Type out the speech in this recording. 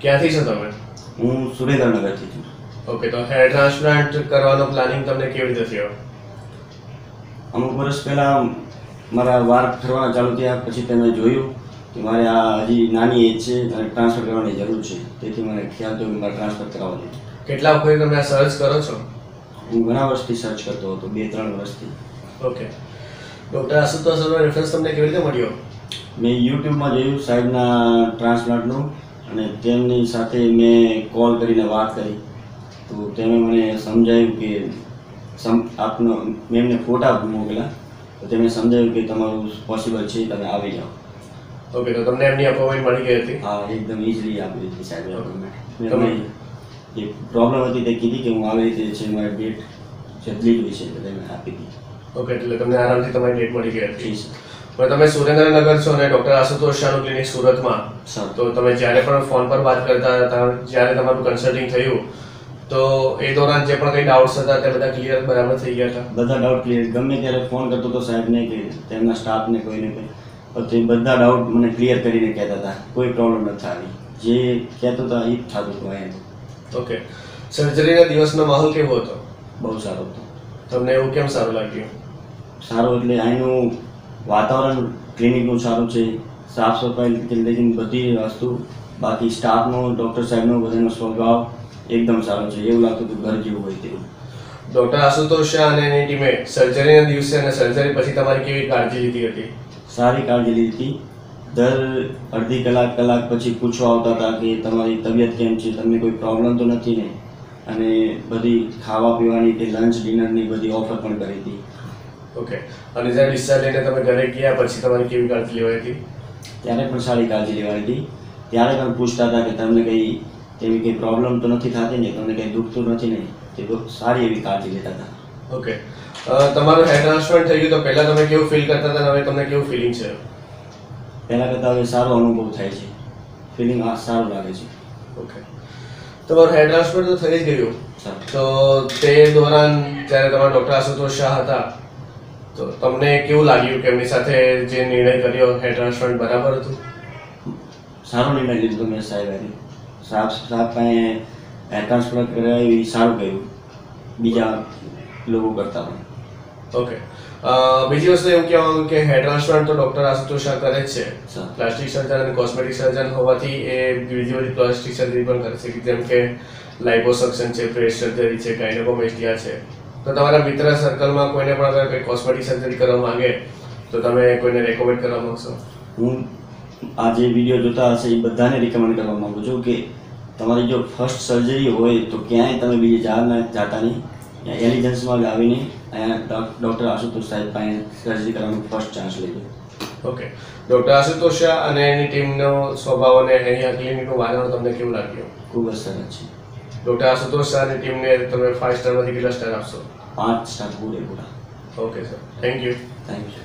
ક્યાંથી છો તમે? હું સુરેન્દ્રનગરથી છું. ઓકે તો હેર ટ્રાન્સપ્લાન્ટ કરવાનો પ્લાનિંગ તમને કેવી રીતે થયો? અમુક વર્ષ પહેલાં મારા વાળ ફરવાના ચાલુ થયા પછી તમે જોયું કે મારે આ હજી નાની એજ છે અને ટ્રાન્સફર કરવાની જરૂર છે. તેથી મને ખ્યાલ થયો કે મારે ટ્રાન્સફર કરાવવા જોઈએ. કેટલા વખત તમે આ સર્ચ કરો છો? હું ઘણા વર્ષથી સર્ચ કરતો હતો બે ત્રણ વર્ષથી. ઓકે. ડૉક્ટર આશુતોષ રેફરન્સ તમને કેવી રીતે મળ્યો? મેં યુટ્યુબમાં જોયું સાહેબના ટ્રાન્સપ્લાન્ટનું અને તેમની સાથે મેં કોલ કરીને વાત કરી. તો તેમણે મને સમજાવ્યું કે સમ આપનો મેં એમને ફોટા મોકલ્યા. તો તેમણે સમજાવ્યું કે તમારું પોસિબલ છે તમે આવી જાઓ. ઓકે તો તમને એમની અપોઇન્ટમેન્ટ મળી ગઈ હતી? હા એકદમ ઇઝીલી આપી દીધી સાહેબ તમે- જે પ્રોબ્લેમ હતી તે કીધી કે હું આવી રીતે છે મારી ડેટ જલ્દી જોઈ છે એટલે મેં આપી દીધી. ઓકે એટલે તમને આરામથી તમારી ડેટ મળી ગઈ હતી. પણ તમે સુરેન્દ્રનગર છો અને ડૉક્ટર આશુતોષ શાહનું ક્લિનિક સુરતમાં તો તમે જ્યારે પણ ફોન પર વાત કરતા હતા જ્યારે તમારું કન્સલ્ટિંગ થયું તો એ દોરાન જે પણ કંઈ ડાઉટ્સ હતા તે બધા ક્લિયર બરાબર થઈ ગયા હતા? બધા ડાઉટ ક્લિયર ગમે ત્યારે ફોન કરતો હતો સાહેબને કે તેમના સ્ટાફને કોઈને કંઈ પછી બધા ડાઉટ મને ક્લિયર કરીને કહેતા હતા કોઈ પ્રોબ્લેમ નથી આવી. જે કહેતો હતા એ જ થતું હતું અહીંયા ઓકે સર્જરીના દિવસનો માહોલ કેવો હતો? બહુ સારો હતો. તમને એવું કેમ સારું લાગ્યું? સારું એટલે અહીંનું વાતાવરણ ક્લિનિકનું સારું છે સાફ સફાઈ લઈને બધી વસ્તુ. બાકી સ્ટાફનો ડૉક્ટર સાહેબનો બધાનો સ્વભાવ એકદમ સારો છે એવું લાગતું હતું ઘર જેવું હોય તેવું. ડૉક્ટર આશુતોષ શાહ અને એની ટીમે સર્જરીના દિવસે અને સર્જરી પછી તમારી કેવી કાળજી લીધી હતી? સારી કાળજી લીધી હતી. દર અડધી કલાક કલાક પછી પૂછવા આવતા હતા કે તમારી તબિયત કેમ છે તમને કોઈ પ્રોબ્લેમ તો નથી ને? અને બધી ખાવા પીવાની કે લંચ ડિનરની બધી ઓફર પણ કરી હતી. ઓકે અને જ્યારે ડિસ્ચાર્જ લઈને તમે ઘરે ગયા પછી તમારી કેવી કાળજી લેવાઈ હતી? ત્યારે પણ સારી કાળજી લેવાય હતી. ત્યારે પણ પૂછતા હતા કે તમને કંઈ એવી કંઈ પ્રોબ્લેમ તો નથી થતી ને તમને કંઈ દુખતું નથી ને તે બહુ સારી એવી કાળજી લેતા હતા. ઓકે તમારું હેડ ટ્રાન્સપ્લાન્ટ થઈ ગયું તો પહેલાં તમે કેવું ફીલ કરતા હતા હવે તમને કેવું ફિલિંગ છે? પહેલાં કરતાં હવે સારો અનુભવ થાય છે. ફિલિંગ સારું લાગે છે. ઓકે તમારું હેડ ટ્રાન્સપ્લાન્ટ તો થઈ જ ગયું. તો તે દોરાન જ્યારે તમારા ડૉક્ટર આશુતોષ શાહ હતા તો તમને કેવું લાગ્યું કે એમની સાથે જે નિર્ણય કર્યો હેડ ટ્રાન્સપ્લાન્ટ બરાબર હતું? સારો નિર્ણય લીધો મેં સાહેબ સાહેબ સાહેબ પાસે ટ્રાન્સફર કરાવી સારું કર્યું. બીજા લોકો કરતાં પણ. ઓકે. બીજી વસ્તુ એમ કહેવા માંગુ કે હેડ ટ્રાન્સપ્લાન્ટ તો ડૉક્ટર આશુતોષ શાહ કરે છે. પ્લાસ્ટિક સર્જન અને કોસ્મેટિક સર્જન હોવાથી એ બીજી બધી પ્લાસ્ટિક સર્જરી પણ કરે છે જેમ કે લાઇપોસક્શન છે ફ્રેશ સર્જરી છે ગાયનેકોમેસ્ટિયા છે. તો તમારા મિત્ર સર્કલમાં કોઈને પણ અગર કોઈ કોસ્મેટિક સર્જરી કરવા માંગે તો તમે કોઈને રેકમેન્ડ કરવા માંગશો? હું આ જે વીડિયો જોતા હશે એ બધાને રિકમેન્ડ કરવા માગું છું કે તમારી જો ફર્સ્ટ સર્જરી હોય તો ક્યાંય તમે બીજે જા ના જાતા નહીં. એલિજન્સમાં આવીને અહીંયા ડૉક્ટર આશુતોષ સાહેબ પાસે સર્જરી કરવાનો ફર્સ્ટ ચાન્સ લેજો ઓકે ડૉક્ટર આશુતોષ શાહ અને એની ટીમનો સ્વભાવ અને અહીંયા ક્લિનિકનું વાતાવરણ તમને કેવું લાગ્યું? ખૂબ જ સરસ છે. ડૉક્ટર આશુતોષ શાહની ટીમને તમે ફાઇવ સ્ટારમાંથી કેટલા સ્ટાર આપશો? પાંચ સ્ટાર પૂરેપૂરા okay sir thank you thank you